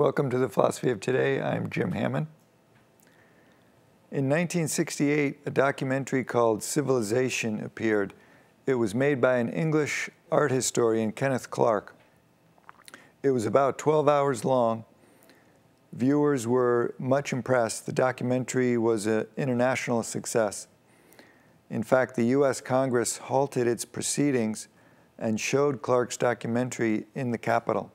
Welcome to the Philosophy of Today. I'm Jim Hammond. In 1968, a documentary called Civilization appeared. It was made by an English art historian, Kenneth Clark. It was about 12 hours long. Viewers were much impressed. The documentary was an international success. In fact, the U.S. Congress halted its proceedings and showed Clark's documentary in the Capitol.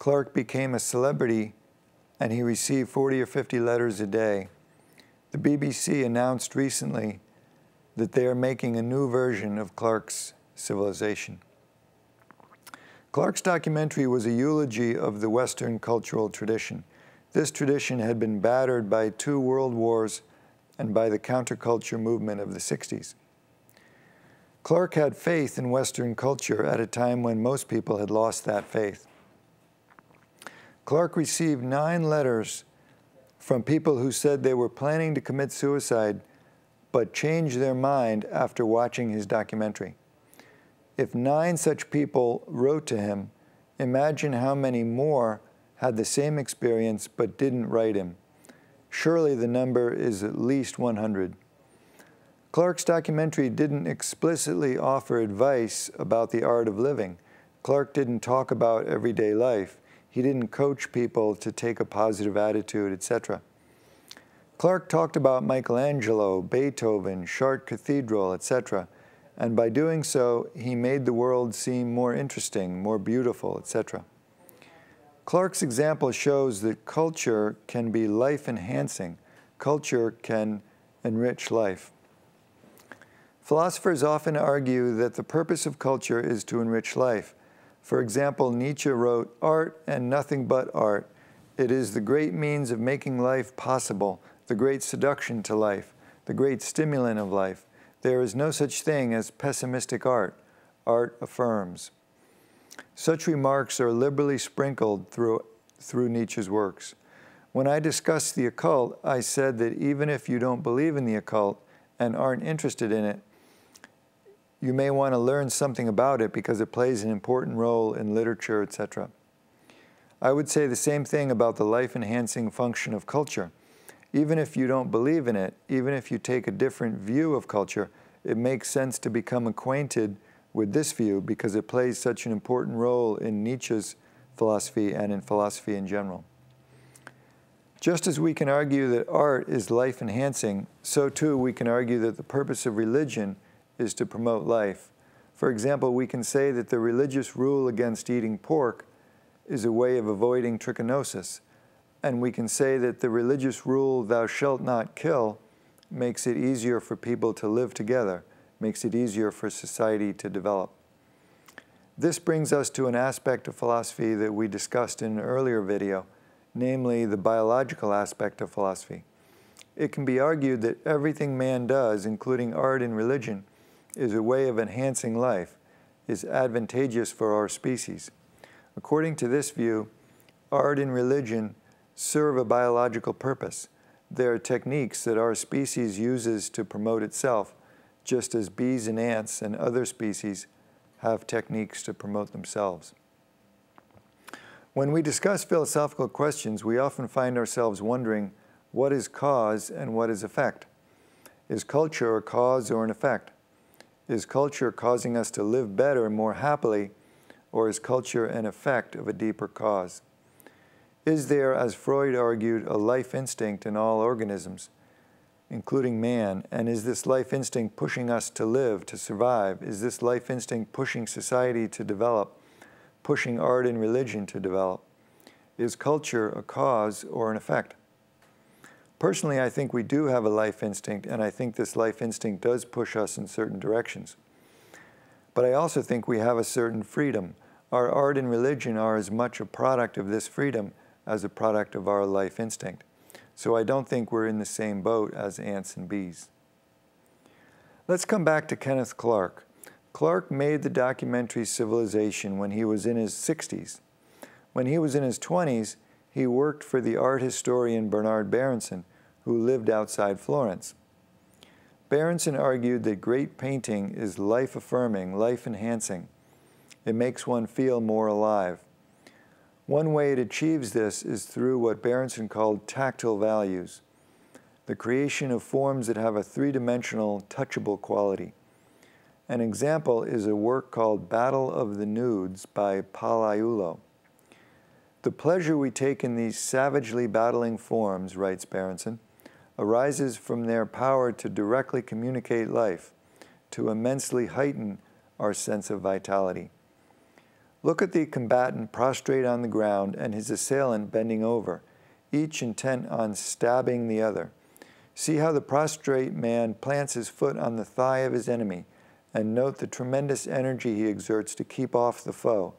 Clark became a celebrity and he received 40 or 50 letters a day. The BBC announced recently that they are making a new version of Clark's Civilization. Clark's documentary was a eulogy of the Western cultural tradition. This tradition had been battered by two world wars and by the counterculture movement of the 60s. Clark had faith in Western culture at a time when most people had lost that faith. Clark received nine letters from people who said they were planning to commit suicide but changed their mind after watching his documentary. If nine such people wrote to him, imagine how many more had the same experience but didn't write him. Surely the number is at least 100. Clark's documentary didn't explicitly offer advice about the art of living. Clark didn't talk about everyday life. He didn't coach people to take a positive attitude, etc. Clark talked about Michelangelo, Beethoven, Chartres Cathedral, etc. And by doing so, he made the world seem more interesting, more beautiful, etc. Clark's example shows that culture can be life enhancing. Culture can enrich life. Philosophers often argue that the purpose of culture is to enrich life. For example, Nietzsche wrote, Art and nothing but art. It is the great means of making life possible, the great seduction to life, the great stimulant of life. There is no such thing as pessimistic art. Art affirms. Such remarks are liberally sprinkled through, through Nietzsche's works. When I discussed the occult, I said that even if you don't believe in the occult and aren't interested in it, you may want to learn something about it because it plays an important role in literature, etc. I would say the same thing about the life enhancing function of culture. Even if you don't believe in it, even if you take a different view of culture, it makes sense to become acquainted with this view because it plays such an important role in Nietzsche's philosophy and in philosophy in general. Just as we can argue that art is life enhancing, so too we can argue that the purpose of religion is to promote life. For example, we can say that the religious rule against eating pork is a way of avoiding trichinosis. And we can say that the religious rule, thou shalt not kill, makes it easier for people to live together, makes it easier for society to develop. This brings us to an aspect of philosophy that we discussed in an earlier video, namely the biological aspect of philosophy. It can be argued that everything man does, including art and religion, is a way of enhancing life, is advantageous for our species. According to this view, art and religion serve a biological purpose. They are techniques that our species uses to promote itself, just as bees and ants and other species have techniques to promote themselves. When we discuss philosophical questions, we often find ourselves wondering what is cause and what is effect? Is culture a cause or an effect? Is culture causing us to live better and more happily, or is culture an effect of a deeper cause? Is there, as Freud argued, a life instinct in all organisms, including man? And is this life instinct pushing us to live, to survive? Is this life instinct pushing society to develop, pushing art and religion to develop? Is culture a cause or an effect? Personally, I think we do have a life instinct, and I think this life instinct does push us in certain directions. But I also think we have a certain freedom. Our art and religion are as much a product of this freedom as a product of our life instinct. So I don't think we're in the same boat as ants and bees. Let's come back to Kenneth Clark. Clark made the documentary Civilization when he was in his 60s. When he was in his 20s, he worked for the art historian Bernard Berenson, who lived outside Florence. Berenson argued that great painting is life affirming, life enhancing. It makes one feel more alive. One way it achieves this is through what Berenson called tactile values, the creation of forms that have a three dimensional, touchable quality. An example is a work called Battle of the Nudes by Pollaiuolo. The pleasure we take in these savagely battling forms, writes Berenson, arises from their power to directly communicate life, to immensely heighten our sense of vitality. Look at the combatant prostrate on the ground and his assailant bending over, each intent on stabbing the other. See how the prostrate man plants his foot on the thigh of his enemy, and note the tremendous energy he exerts to keep off the foe,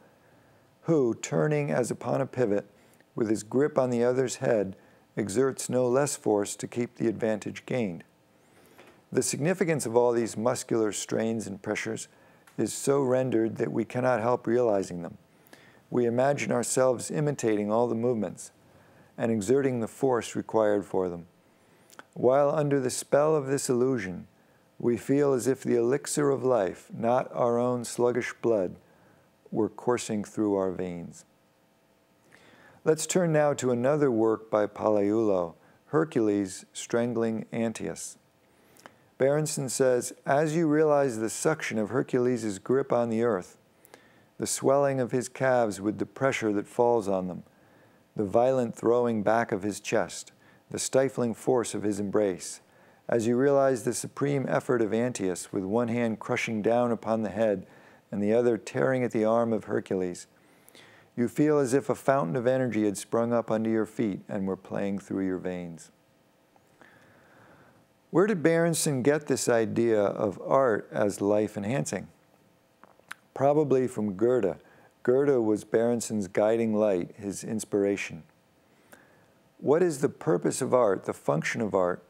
who, turning as upon a pivot, with his grip on the other's head, exerts no less force to keep the advantage gained. The significance of all these muscular strains and pressures is so rendered that we cannot help realizing them. We imagine ourselves imitating all the movements and exerting the force required for them. While under the spell of this illusion, we feel as if the elixir of life, not our own sluggish blood, were coursing through our veins. Let's turn now to another work by Pollaiuolo, Hercules Strangling Antaeus. Berenson says, as you realize the suction of Hercules' grip on the earth, the swelling of his calves with the pressure that falls on them, the violent throwing back of his chest, the stifling force of his embrace, as you realize the supreme effort of Antaeus with one hand crushing down upon the head and the other tearing at the arm of Hercules, you feel as if a fountain of energy had sprung up under your feet and were playing through your veins. Where did Berenson get this idea of art as life enhancing? Probably from Goethe. Goethe was Berenson's guiding light, his inspiration. What is the purpose of art, the function of art?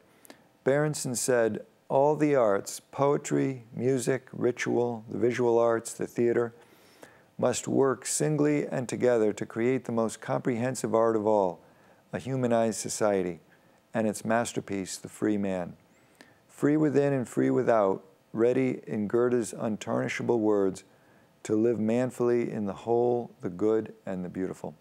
Berenson said, all the arts, poetry, music, ritual, the visual arts, the theater, must work singly and together to create the most comprehensive art of all, a humanized society, and its masterpiece, the free man free within and free without, ready in Goethe's untarnishable words to live manfully in the whole, the good, and the beautiful.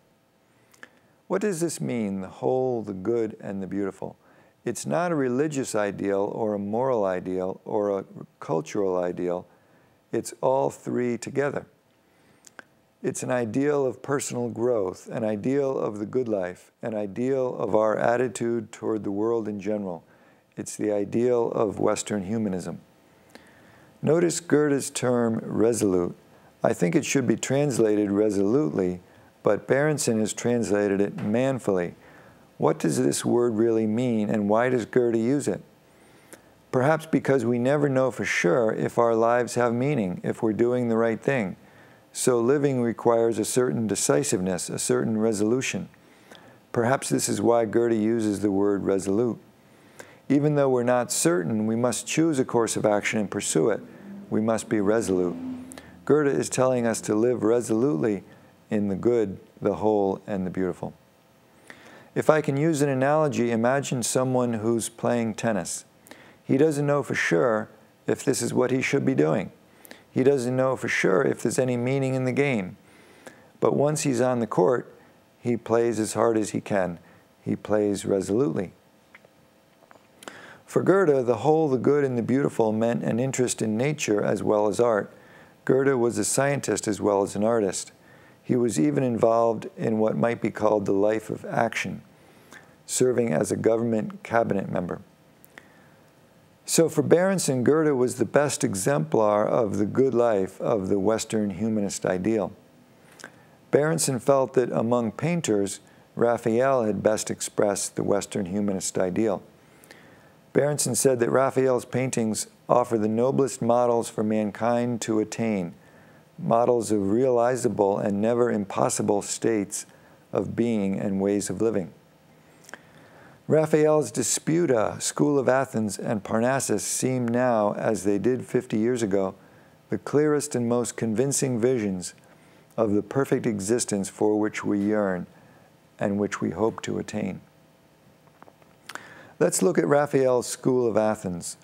What does this mean, the whole, the good, and the beautiful? It's not a religious ideal or a moral ideal or a cultural ideal. It's all three together. It's an ideal of personal growth, an ideal of the good life, an ideal of our attitude toward the world in general, it's the ideal of Western humanism. Notice Goethe's term resolute. I think it should be translated resolutely, but Berenson has translated it manfully. What does this word really mean, and why does Goethe use it? Perhaps because we never know for sure if our lives have meaning, if we're doing the right thing. So living requires a certain decisiveness, a certain resolution. Perhaps this is why Goethe uses the word resolute. Even though we're not certain, we must choose a course of action and pursue it. We must be resolute. Goethe is telling us to live resolutely in the good, the whole, and the beautiful. If I can use an analogy, imagine someone who's playing tennis. He doesn't know for sure if this is what he should be doing. He doesn't know for sure if there's any meaning in the game. But once he's on the court, he plays as hard as he can. He plays resolutely. For Goethe, the whole, the good, and the beautiful meant an interest in nature as well as art. Goethe was a scientist as well as an artist. He was even involved in what might be called the life of action, serving as a government cabinet member. So for Berenson, Goethe was the best exemplar of the good life of the Western humanist ideal. Berenson felt that among painters, Raphael had best expressed the Western humanist ideal. Berenson said that Raphael's paintings offer the noblest models for mankind to attain, models of realizable and never impossible states of being and ways of living. Raphael's Disputa, School of Athens, and Parnassus seem now, as they did 50 years ago, the clearest and most convincing visions of the perfect existence for which we yearn and which we hope to attain. Let's look at Raphael's School of Athens.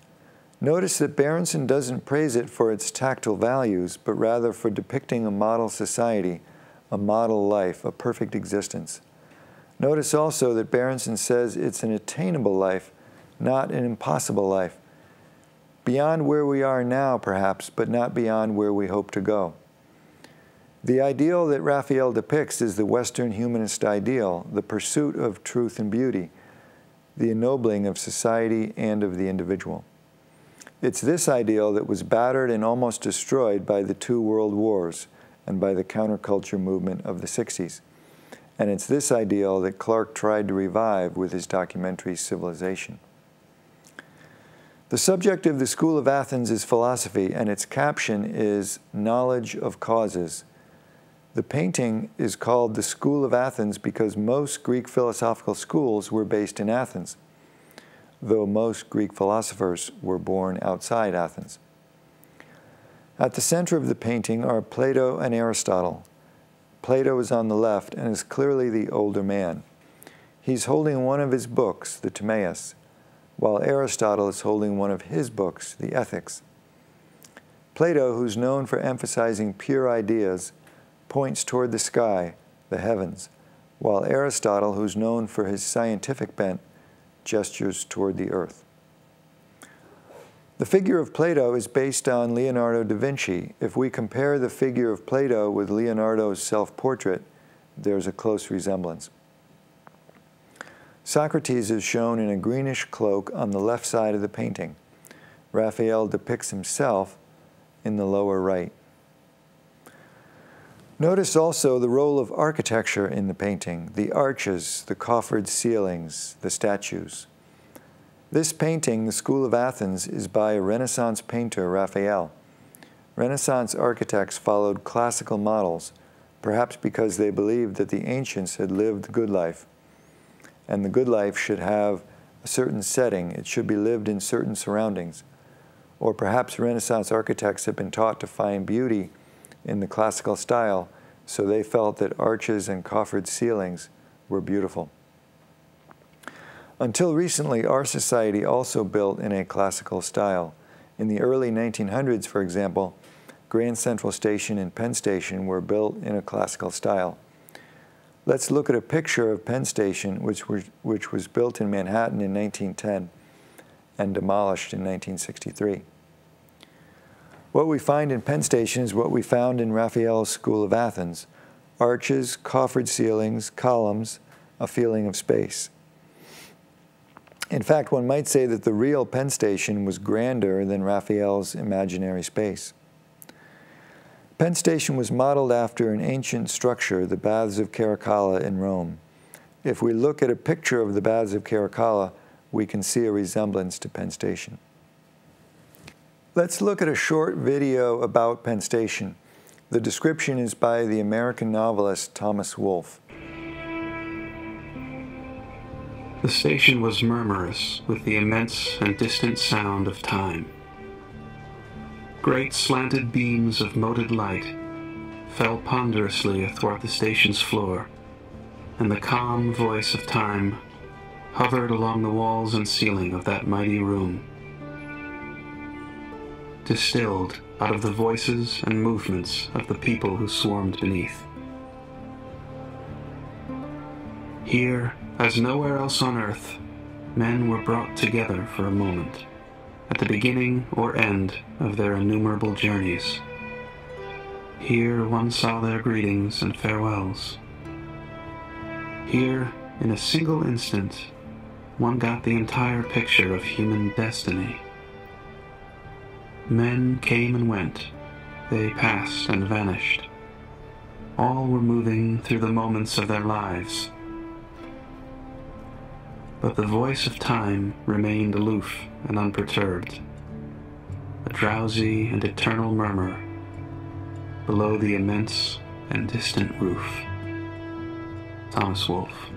Notice that Berenson doesn't praise it for its tactile values, but rather for depicting a model society, a model life, a perfect existence. Notice also that Berenson says it's an attainable life, not an impossible life. Beyond where we are now, perhaps, but not beyond where we hope to go. The ideal that Raphael depicts is the Western humanist ideal, the pursuit of truth and beauty, the ennobling of society and of the individual. It's this ideal that was battered and almost destroyed by the two world wars and by the counterculture movement of the 60s. And it's this ideal that Clark tried to revive with his documentary Civilization. The subject of the School of Athens is philosophy, and its caption is Knowledge of Causes. The painting is called the School of Athens because most Greek philosophical schools were based in Athens though most Greek philosophers were born outside Athens. At the center of the painting are Plato and Aristotle. Plato is on the left and is clearly the older man. He's holding one of his books, the Timaeus, while Aristotle is holding one of his books, the Ethics. Plato, who's known for emphasizing pure ideas, points toward the sky, the heavens, while Aristotle, who's known for his scientific bent, gestures toward the earth. The figure of Plato is based on Leonardo da Vinci. If we compare the figure of Plato with Leonardo's self portrait, there's a close resemblance. Socrates is shown in a greenish cloak on the left side of the painting. Raphael depicts himself in the lower right. Notice also the role of architecture in the painting, the arches, the coffered ceilings, the statues. This painting, The School of Athens, is by a Renaissance painter, Raphael. Renaissance architects followed classical models, perhaps because they believed that the ancients had lived the good life. And the good life should have a certain setting, it should be lived in certain surroundings. Or perhaps Renaissance architects had been taught to find beauty in the classical style, so they felt that arches and coffered ceilings were beautiful. Until recently, our society also built in a classical style. In the early 1900s, for example, Grand Central Station and Penn Station were built in a classical style. Let's look at a picture of Penn Station, which was, which was built in Manhattan in 1910 and demolished in 1963. What we find in Penn Station is what we found in Raphael's School of Athens arches, coffered ceilings, columns, a feeling of space. In fact, one might say that the real Penn Station was grander than Raphael's imaginary space. Penn Station was modeled after an ancient structure, the Baths of Caracalla in Rome. If we look at a picture of the Baths of Caracalla, we can see a resemblance to Penn Station. Let's look at a short video about Penn Station. The description is by the American novelist Thomas Wolfe. The station was murmurous with the immense and distant sound of time. Great slanted beams of moted light fell ponderously athwart the station's floor, and the calm voice of time hovered along the walls and ceiling of that mighty room distilled out of the voices and movements of the people who swarmed beneath. Here, as nowhere else on earth, men were brought together for a moment, at the beginning or end of their innumerable journeys. Here one saw their greetings and farewells. Here, in a single instant, one got the entire picture of human destiny. Men came and went, they passed and vanished. All were moving through the moments of their lives. But the voice of time remained aloof and unperturbed, a drowsy and eternal murmur below the immense and distant roof. Thomas Wolfe.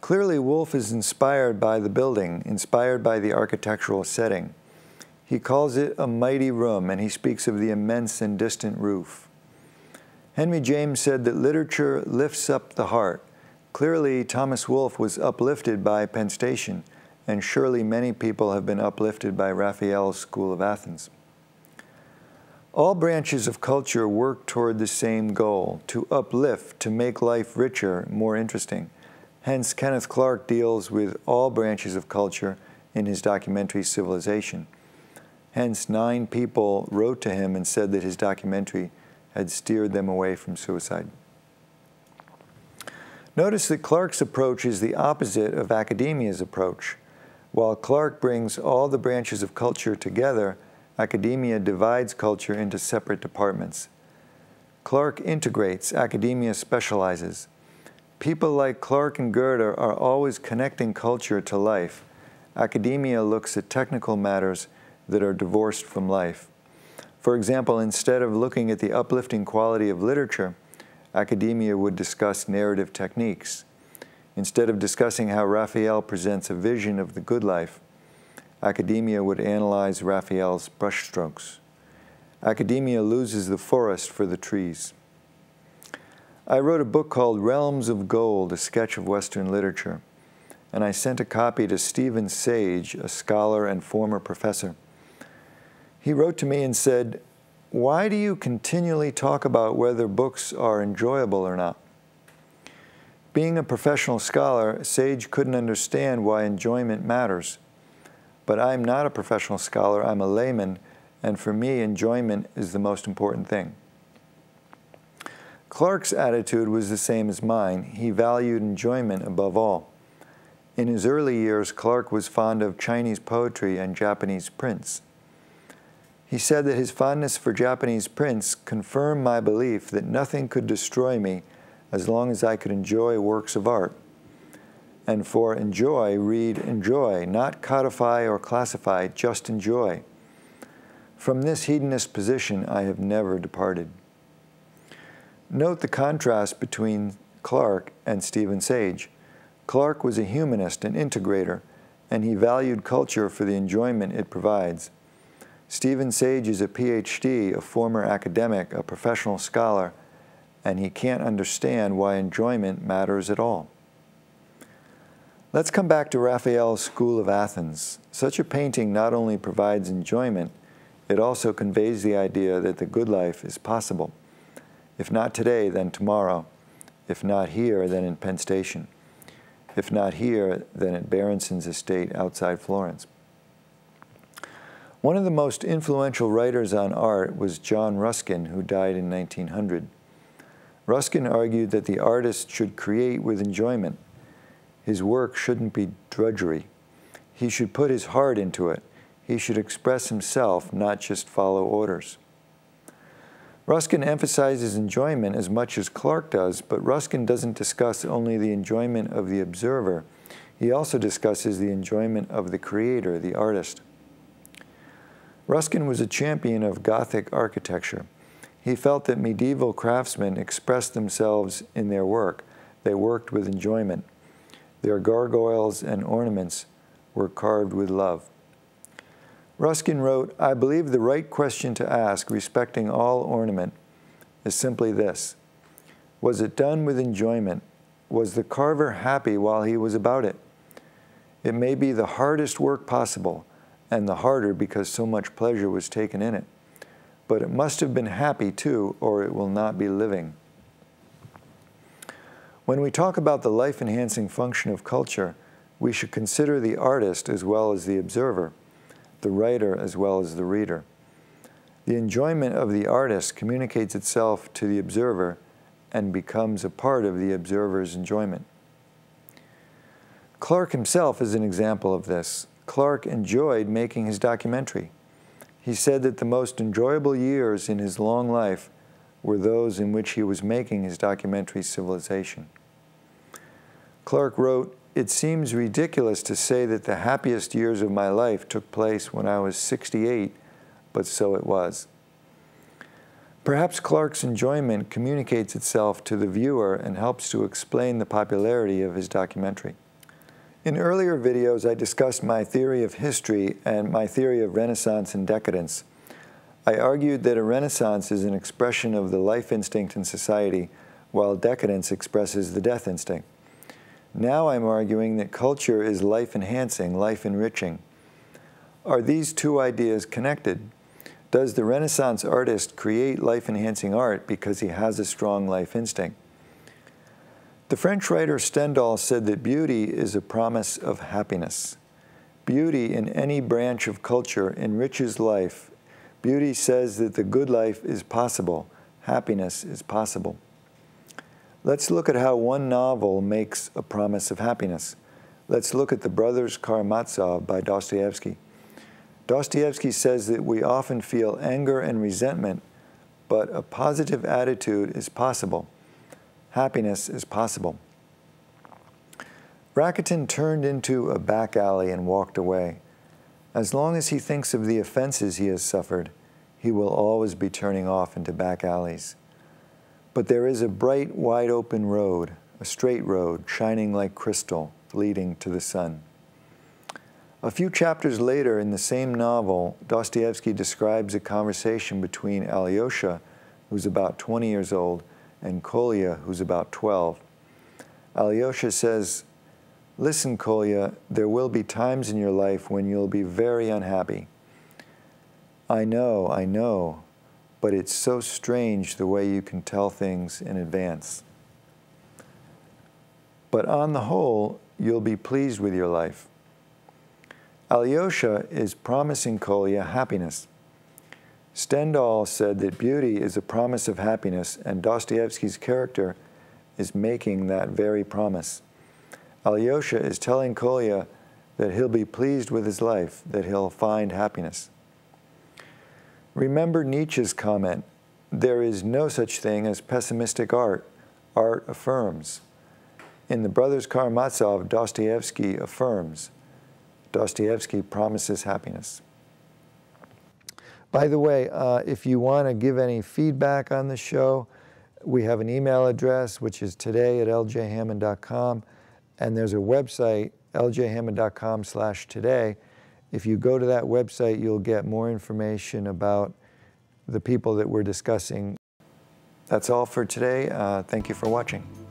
Clearly, Wolfe is inspired by the building, inspired by the architectural setting. He calls it a mighty room, and he speaks of the immense and distant roof. Henry James said that literature lifts up the heart. Clearly, Thomas Wolfe was uplifted by Penn Station, and surely many people have been uplifted by Raphael's School of Athens. All branches of culture work toward the same goal to uplift, to make life richer, more interesting. Hence, Kenneth Clark deals with all branches of culture in his documentary Civilization. Hence, nine people wrote to him and said that his documentary had steered them away from suicide. Notice that Clark's approach is the opposite of academia's approach. While Clark brings all the branches of culture together, academia divides culture into separate departments. Clark integrates, academia specializes. People like Clark and Goethe are always connecting culture to life. Academia looks at technical matters that are divorced from life. For example, instead of looking at the uplifting quality of literature, academia would discuss narrative techniques. Instead of discussing how Raphael presents a vision of the good life, academia would analyze Raphael's brushstrokes. Academia loses the forest for the trees. I wrote a book called Realms of Gold, a sketch of Western literature, and I sent a copy to Stephen Sage, a scholar and former professor. He wrote to me and said, Why do you continually talk about whether books are enjoyable or not? Being a professional scholar, Sage couldn't understand why enjoyment matters. But I'm not a professional scholar, I'm a layman, and for me, enjoyment is the most important thing. Clark's attitude was the same as mine. He valued enjoyment above all. In his early years, Clark was fond of Chinese poetry and Japanese prints. He said that his fondness for Japanese prints confirmed my belief that nothing could destroy me as long as I could enjoy works of art. And for enjoy, read enjoy, not codify or classify, just enjoy. From this hedonist position, I have never departed. Note the contrast between Clark and Stephen Sage. Clark was a humanist and integrator, and he valued culture for the enjoyment it provides. Stephen Sage is a PhD, a former academic, a professional scholar, and he can't understand why enjoyment matters at all. Let's come back to Raphael's School of Athens. Such a painting not only provides enjoyment, it also conveys the idea that the good life is possible. If not today, then tomorrow. If not here, then in Penn Station. If not here, then at Berenson's estate outside Florence. One of the most influential writers on art was John Ruskin, who died in 1900. Ruskin argued that the artist should create with enjoyment. His work shouldn't be drudgery. He should put his heart into it. He should express himself, not just follow orders. Ruskin emphasizes enjoyment as much as Clark does, but Ruskin doesn't discuss only the enjoyment of the observer. He also discusses the enjoyment of the creator, the artist. Ruskin was a champion of Gothic architecture. He felt that medieval craftsmen expressed themselves in their work. They worked with enjoyment. Their gargoyles and ornaments were carved with love. Ruskin wrote, I believe the right question to ask respecting all ornament is simply this Was it done with enjoyment? Was the carver happy while he was about it? It may be the hardest work possible, and the harder because so much pleasure was taken in it. But it must have been happy too, or it will not be living. When we talk about the life enhancing function of culture, we should consider the artist as well as the observer, the writer as well as the reader. The enjoyment of the artist communicates itself to the observer and becomes a part of the observer's enjoyment. Clark himself is an example of this. Clark enjoyed making his documentary. He said that the most enjoyable years in his long life were those in which he was making his documentary Civilization. Clark wrote, It seems ridiculous to say that the happiest years of my life took place when I was 68, but so it was. Perhaps Clark's enjoyment communicates itself to the viewer and helps to explain the popularity of his documentary. In earlier videos, I discussed my theory of history and my theory of Renaissance and decadence. I argued that a Renaissance is an expression of the life instinct in society, while decadence expresses the death instinct. Now I'm arguing that culture is life enhancing, life enriching. Are these two ideas connected? Does the Renaissance artist create life enhancing art because he has a strong life instinct? The French writer Stendhal said that beauty is a promise of happiness. Beauty in any branch of culture enriches life. Beauty says that the good life is possible, happiness is possible. Let's look at how one novel makes a promise of happiness. Let's look at The Brothers Karamazov by Dostoevsky. Dostoevsky says that we often feel anger and resentment, but a positive attitude is possible happiness is possible. Rakitin turned into a back alley and walked away. As long as he thinks of the offenses he has suffered, he will always be turning off into back alleys. But there is a bright, wide open road, a straight road, shining like crystal, leading to the sun. A few chapters later in the same novel, Dostoevsky describes a conversation between Alyosha, who's about 20 years old, and Kolya, who's about 12. Alyosha says, Listen, Kolya, there will be times in your life when you'll be very unhappy. I know, I know, but it's so strange the way you can tell things in advance. But on the whole, you'll be pleased with your life. Alyosha is promising Kolya happiness. Stendhal said that beauty is a promise of happiness, and Dostoevsky's character is making that very promise. Alyosha is telling Kolya that he'll be pleased with his life, that he'll find happiness. Remember Nietzsche's comment there is no such thing as pessimistic art. Art affirms. In The Brothers Karamazov, Dostoevsky affirms. Dostoevsky promises happiness. By the way, uh, if you want to give any feedback on the show, we have an email address, which is today at ljhammond.com, and there's a website, ljhammond.com slash today. If you go to that website, you'll get more information about the people that we're discussing. That's all for today. Uh, thank you for watching.